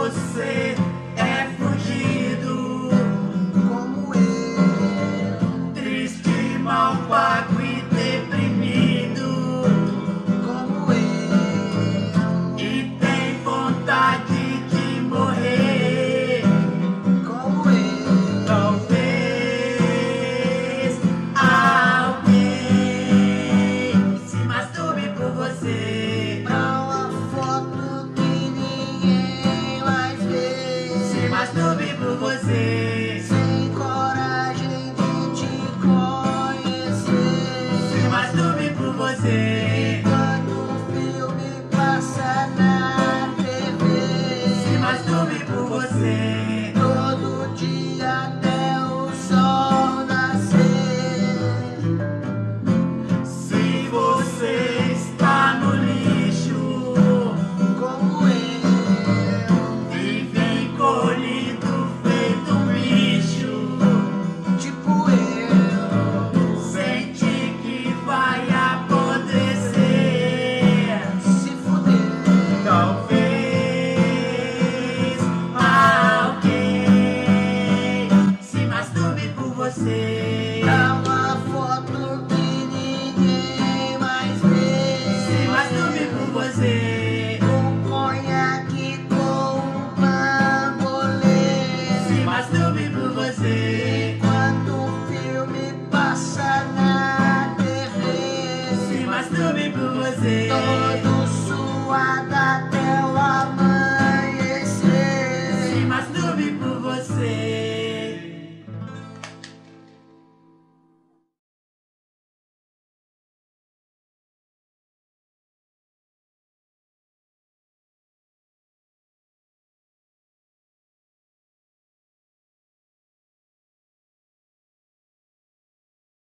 você Todo suado até o amor.